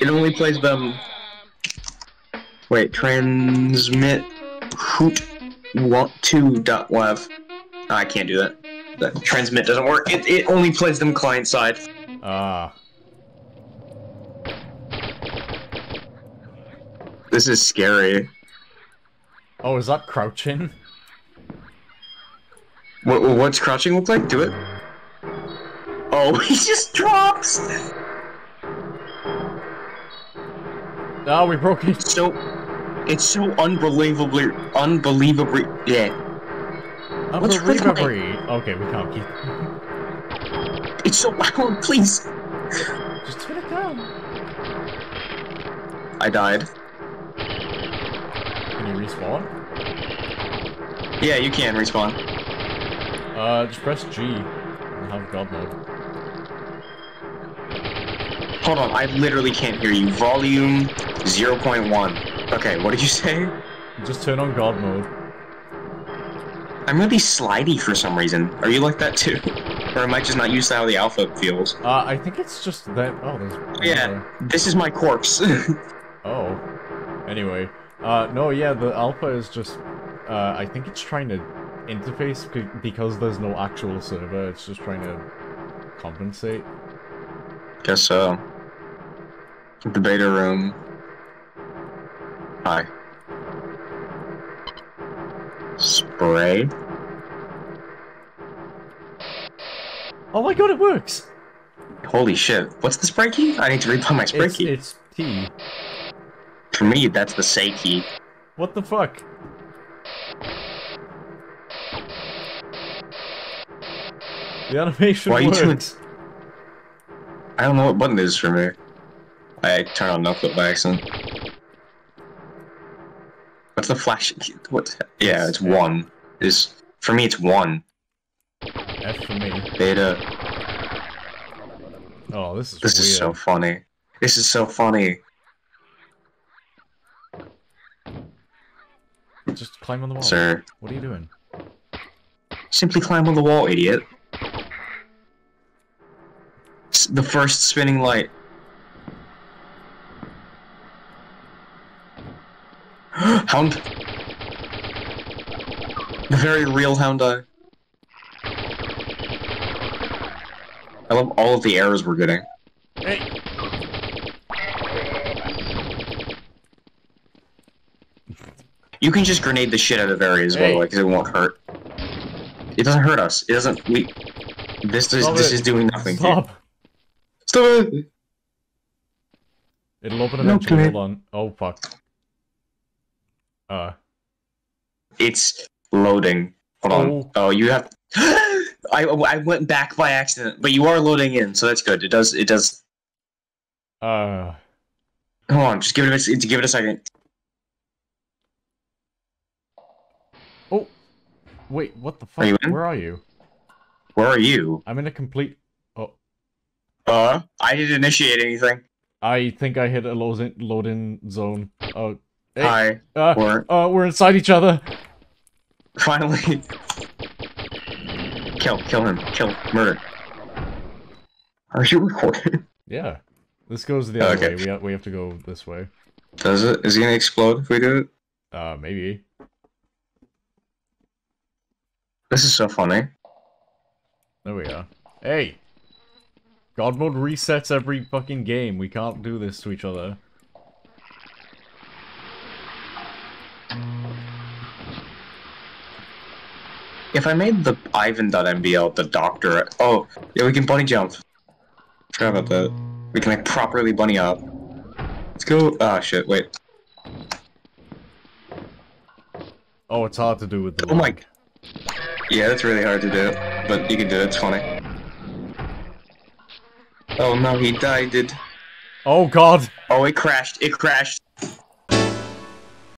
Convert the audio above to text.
It only plays them. Wait, transmit hoot want to dot wav. Oh, I can't do that. The transmit doesn't work. It, it only plays them client side. Ah. This is scary. Oh, is that crouching? What, what's crouching look like? Do it. Oh, he just drops. Ah, we broke it. So, it's so unbelievably, unbelievably, yeah. Unbelievably. Okay, we can't keep. It's so loud. Please. Just turn it down. I died. Can you respawn? Yeah, you can respawn. Uh, just press G and have God mode. Hold on, I literally can't hear you. Volume 0.1. Okay, what did you say? Just turn on God mode. I'm really slidey for some reason. Are you like that too? Or am I just not used to how the alpha feels? Uh, I think it's just that. Oh, there's. Yeah, this is my corpse. Oh. Anyway, uh, no, yeah, the alpha is just. Uh, I think it's trying to interface because there's no actual server. It's just trying to compensate. Guess so. The beta room. Hi. Spray. Oh my god, it works! Holy shit. What's the spray key? I need to replay my spray It's, key. it's T. For me, that's the say key. What the fuck? The animation Why are you doing- I don't know what button it is for me. I turn on no clip by accident. What's the flash? What? Yeah, it's one. Is for me, it's one. F for me. Beta. Oh, this is This weird. is so funny. This is so funny. Just climb on the wall. Sir, What are you doing? simply climb on the wall, idiot. The first spinning light. Hound. The very real houndeye. I love all of the errors we're getting. Hey! You can just grenade the shit out of areas, by Hey. the way, because it won't hurt. It doesn't hurt us. It doesn't. We. This is Stop this is doing nothing. to you. Stop! Stop it. It'll open eventually. can Hold on. Oh fuck. Uh. It's loading. Hold on. Oh. Oh, you have. I I went back by accident, but you are loading in, so that's good. It does it does. Uh. Hold on, just give it a give it a second. Oh. Wait. What the fuck? in? Where are you? Where are you? I'm in a complete. Oh. Uh, I didn't initiate anything. I think I hit a load-in load-in zone. Oh. Hey. Hi. Uh, Or uh, we're inside each other. finally. Kill, kill him, kill, murder. Are you recording? Yeah. This goes the other Okay. way. We have, we have to go this way. Does it? Is he gonna explode if we do it? Uh, maybe. This is so funny. There we are. Hey! God mode resets every fucking game. We can't do this to each other. If I made the Ivan.mdl the doctor, oh yeah, we can bunny jump. Forgot about that. We can like properly bunny up. Let's go. Ah shit. Wait. Oh, it's hard to do with the Oh my. Yeah, that's really hard to do, but you can do it. It's funny. Oh no, he died. Did. Oh god! Oh, it crashed. It crashed.